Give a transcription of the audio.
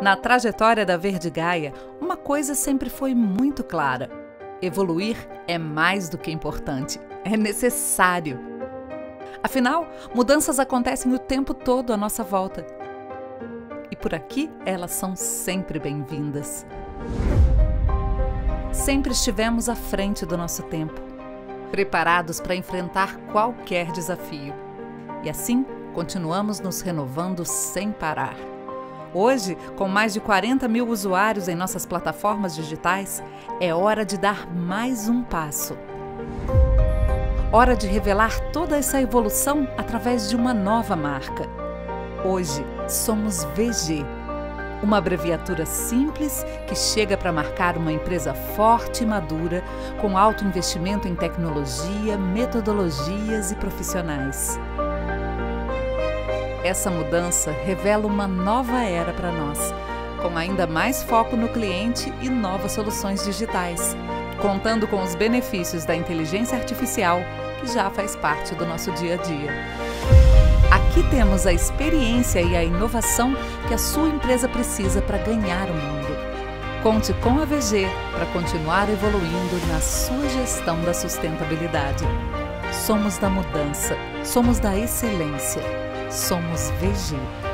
Na trajetória da Verde Gaia, uma coisa sempre foi muito clara: evoluir é mais do que importante, é necessário. Afinal, mudanças acontecem o tempo todo à nossa volta. E por aqui elas são sempre bem-vindas. Sempre estivemos à frente do nosso tempo, preparados para enfrentar qualquer desafio. E assim, continuamos nos renovando sem parar. Hoje, com mais de 40 mil usuários em nossas plataformas digitais, é hora de dar mais um passo. Hora de revelar toda essa evolução através de uma nova marca. Hoje, somos VG, uma abreviatura simples que chega para marcar uma empresa forte e madura, com alto investimento em tecnologia, metodologias e profissionais. Essa mudança revela uma nova era para nós, com ainda mais foco no cliente e novas soluções digitais, contando com os benefícios da inteligência artificial que já faz parte do nosso dia a dia. Aqui temos a experiência e a inovação que a sua empresa precisa para ganhar o mundo. Conte com a VG para continuar evoluindo na sua gestão da sustentabilidade. Somos da mudança, somos da excelência. Somos VG.